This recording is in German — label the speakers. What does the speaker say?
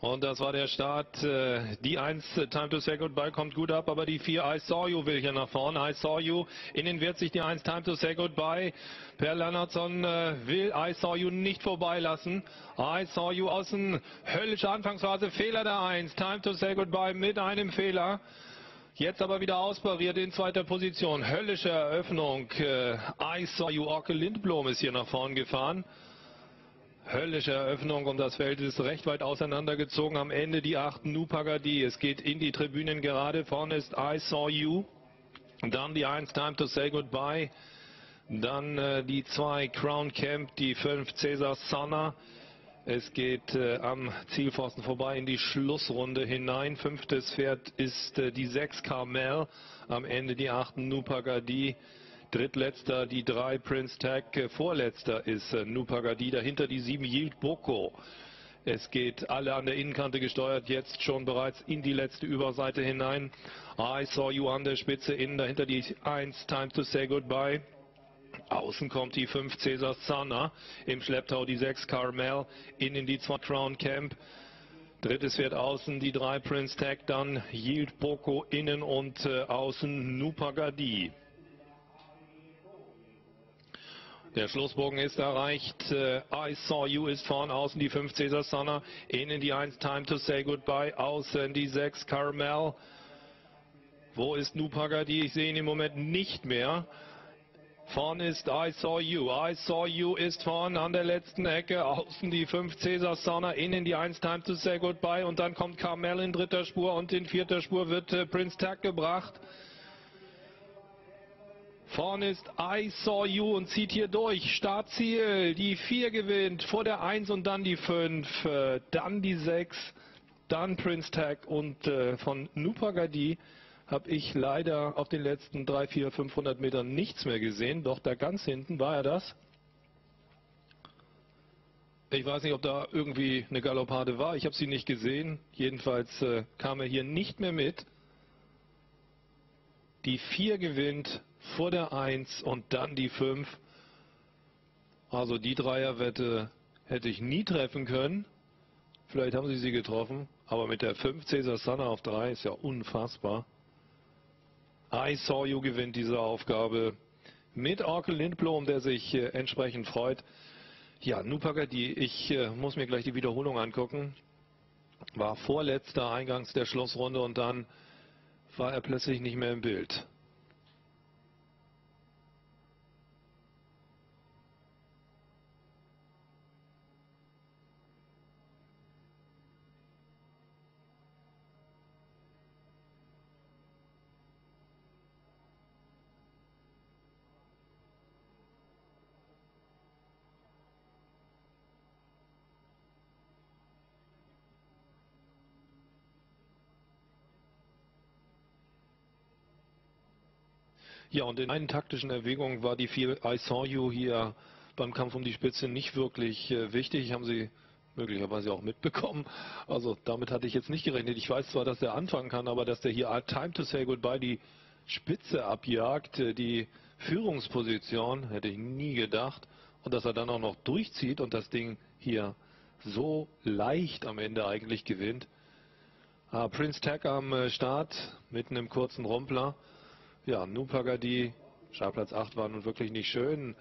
Speaker 1: Und das war der Start. Äh, die 1, Time to Say Goodbye, kommt gut ab, aber die 4, I Saw You will hier nach vorne. I Saw You. Innen wird sich die 1, Time to Say Goodbye. Per Lennartson äh, will I Saw You nicht vorbeilassen. I Saw You außen. Höllische Anfangsphase. Fehler der 1. Time to Say Goodbye mit einem Fehler. Jetzt aber wieder auspariert in zweiter Position. Höllische Eröffnung. Äh, I Saw You. Orke Lindblom ist hier nach vorne gefahren höllische Eröffnung und das Feld ist recht weit auseinandergezogen. Am Ende die 8 Nupagadi. Es geht in die Tribünen gerade. Vorne ist I Saw You. Dann die 1 Time to Say Goodbye. Dann äh, die 2 Crown Camp. Die 5 Cesar Sana. Es geht äh, am Zielpfosten vorbei in die Schlussrunde hinein. Fünftes Pferd ist äh, die 6 Carmel. Am Ende die 8 Nupagadi. Drittletzter die drei Prince Tag, äh, vorletzter ist äh, Nupagadi, dahinter die sieben Yield Boko. Es geht alle an der Innenkante gesteuert, jetzt schon bereits in die letzte Überseite hinein. I saw you an der Spitze, innen dahinter die 1, Time to say goodbye. Außen kommt die 5 Cesar Sana, im Schlepptau die 6 Carmel, innen die 2 Crown Camp. Drittes wird außen die 3 Prince Tag, dann Yield Boko innen und äh, außen Nupagadi. Der Schlussbogen ist erreicht. Uh, I Saw You ist vorn, außen die 5 Cesar Sana, innen die 1 Time to Say Goodbye, außen die 6 Carmel. Wo ist Nupagadi? Ich sehe ihn im Moment nicht mehr. Vorn ist I Saw You. I Saw You ist vorn an der letzten Ecke. Außen die 5 Cesar Sana, innen die 1 Time to Say Goodbye. Und dann kommt Carmel in dritter Spur und in vierter Spur wird äh, Prince Tag gebracht. Vorne ist I Saw You und zieht hier durch. Startziel. Die 4 gewinnt. Vor der 1 und dann die 5. Äh, dann die 6. Dann Prince Tag. Und äh, von Nupagadi habe ich leider auf den letzten 3, 4, 500 Metern nichts mehr gesehen. Doch da ganz hinten war er das. Ich weiß nicht, ob da irgendwie eine Galoppade war. Ich habe sie nicht gesehen. Jedenfalls äh, kam er hier nicht mehr mit. Die 4 gewinnt vor der 1 und dann die 5. Also die Dreierwette hätte ich nie treffen können. Vielleicht haben sie sie getroffen, aber mit der 5 Cesar Sana auf 3 ist ja unfassbar. I Saw You gewinnt diese Aufgabe mit Orkel Lindblom, der sich äh, entsprechend freut. Ja, Nupagadi, ich äh, muss mir gleich die Wiederholung angucken. War vorletzter eingangs der Schlussrunde und dann war er plötzlich nicht mehr im Bild. Ja, und in einen taktischen Erwägungen war die viel I saw you hier beim Kampf um die Spitze nicht wirklich äh, wichtig. Haben Sie möglicherweise auch mitbekommen. Also damit hatte ich jetzt nicht gerechnet. Ich weiß zwar, dass er anfangen kann, aber dass der hier Time to Say Goodbye die Spitze abjagt, äh, die Führungsposition, hätte ich nie gedacht. Und dass er dann auch noch durchzieht und das Ding hier so leicht am Ende eigentlich gewinnt. Ah, Prince Tag am äh, Start mit einem kurzen Rumpler. Ja, Nupagadi, Startplatz 8 war nun wirklich nicht schön.